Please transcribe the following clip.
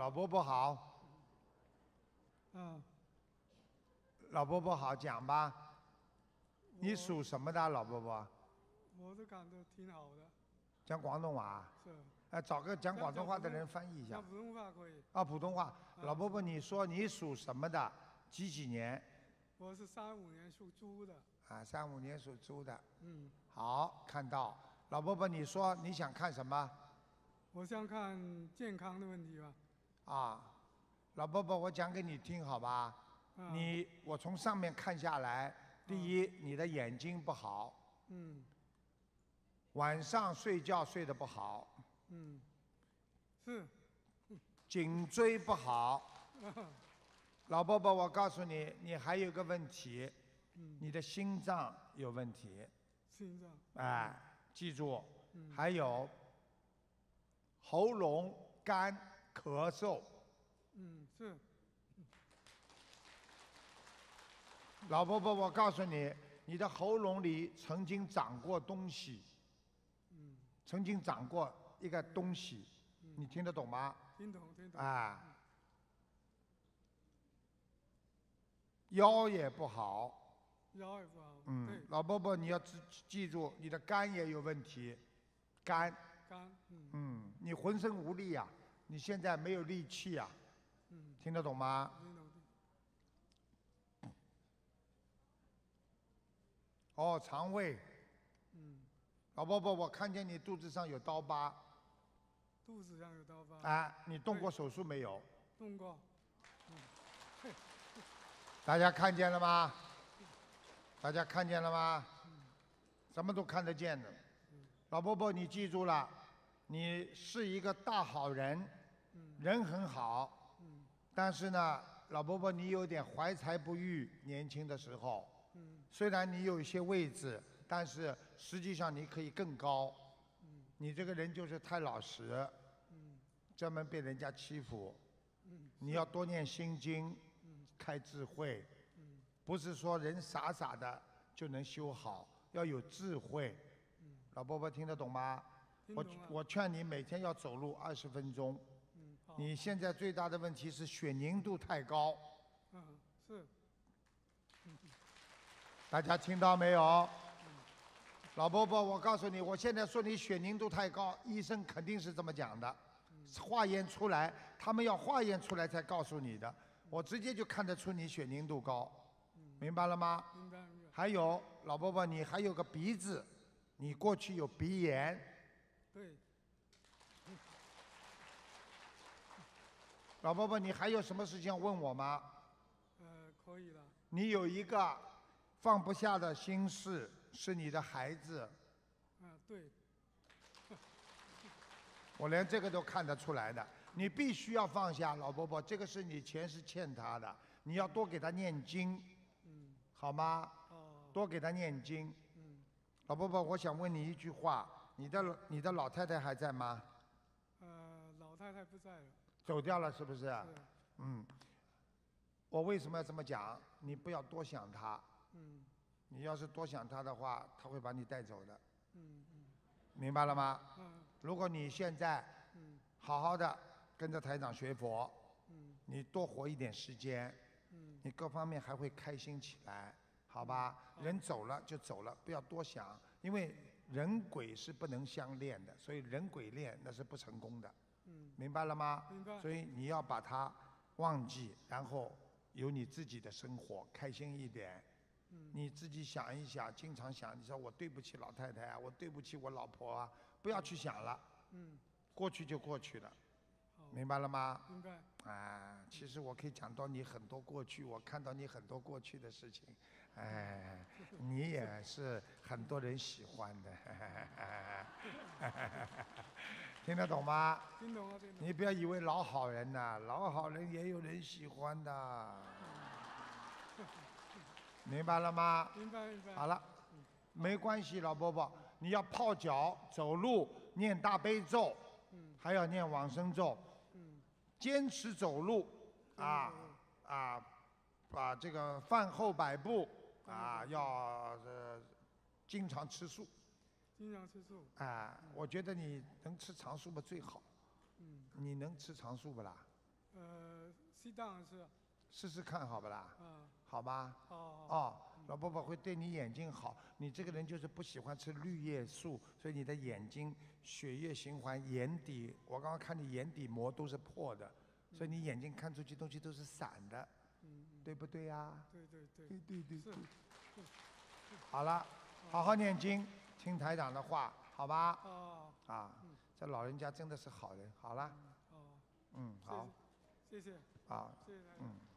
老伯伯好，嗯，老伯伯好，讲吧。你属什么的，老伯伯？我都感觉挺好的，讲广东话。是。哎，找个讲广东话的人翻译一下讲。普通话可以。啊，普通话。老伯伯，你说你属什么的？几几年？我是三五年属猪的。啊，三五年属猪的。嗯。好，看到。老伯伯，你说你想看什么？我想看健康的问题吧。啊，老伯伯，我讲给你听好吧？嗯。你，我从上面看下来，第一，你的眼睛不好，嗯。晚上睡觉睡得不好，嗯，是。颈椎不好。老伯伯，我告诉你，你还有个问题，嗯。你的心脏有问题，心脏。哎，记住，嗯。还有喉咙干咳嗽。嗯，是。老伯伯，我告诉你，你的喉咙里曾经长过东西，嗯，曾经长过一个东西，你听得懂吗？听懂听懂。啊，腰也不好，腰也不好。嗯，，老伯伯你要记记住，你的肝也有问题，肝，肝。嗯嗯，你浑身无力呀、你现在没有力气呀、嗯，听得懂吗？哦，肠胃，嗯，老伯伯，我看见你肚子上有刀疤，肚子上有刀疤。啊，你动过手术没有？动过。嗯，大家看见了吗？大家看见了吗？什么都看得见的。老伯伯，你记住了，你是一个大好人，人很好，但是呢，老伯伯你有点怀才不遇，年轻的时候，虽然你有一些位置，但是实际上你可以更高。你这个人就是太老实，专门被人家欺负。你要多念心经，开智慧，不是说人傻傻的就能修好，要有智慧。老伯伯听得懂吗？我我劝你每天要走路二十分钟。你现在最大的问题是血凝度太高，嗯，是。大家听到没有？老伯伯，我告诉你，我现在说你血凝度太高，医生肯定是这么讲的，化验出来，他们要化验出来才告诉你的。我直接就看得出你血凝度高，明白了吗？明白明白。还有老伯伯，你还有个鼻子，你过去有鼻炎，对。老伯伯，你还有什么事情要问我吗？呃，可以了。你有一个放不下的心事，是你的孩子，啊，对。我连这个都看得出来的。你必须要放下，老伯伯，这个是你前世欠他的，你要多给他念经，嗯。好吗？哦。多给他念经。嗯。老伯伯，我想问你一句话，你的你的老太太还在吗？呃，老太太不在了。走掉了是不是？嗯。我为什么要这么讲？你不要多想他。嗯。你要是多想他的话，他会把你带走的。嗯嗯。明白了吗？嗯。如果你现在嗯好好的跟着台长学佛，嗯你多活一点时间，嗯你各方面还会开心起来，好吧？人走了就走了，不要多想，因为人鬼是不能相恋的，所以人鬼恋那是不成功的，嗯。明白了吗？明白所以你要把它忘记，然后有你自己的生活，开心一点。嗯你自己想一想，经常想，你说我对不起老太太啊，我对不起我老婆啊，不要去想了，嗯。过去就过去了，明白了吗？明白。啊，其实我可以讲到你很多过去，我看到你很多过去的事情，哎，你也是很多人喜欢的，听得懂吗？听懂了，听懂了。你不要以为老好人呐、老好人也有人喜欢的，明白了吗？明白明白。好了，没关系，老伯伯，你要泡脚、走路、念大悲咒，嗯还要念往生咒，嗯坚持走路啊啊，把这个饭后百步啊，要呃经常吃素经常吃素。啊。我觉得你能吃长素吧最好，嗯你能吃长素不啦？呃，适当是试试看好不啦？嗯，好吧？哦哦，老伯伯会对你眼睛好。你这个人就是不喜欢吃绿叶素，所以你的眼睛血液循环、眼底，我刚刚看你眼底膜都是破的，所以你眼睛看出去东西都是散的，对不对呀、对对对，对对对。好了，好好念经，听台长的话，好吧？哦啊嗯，这老人家真的是好人。好了，哦，嗯，好，谢谢，啊谢谢台长。嗯。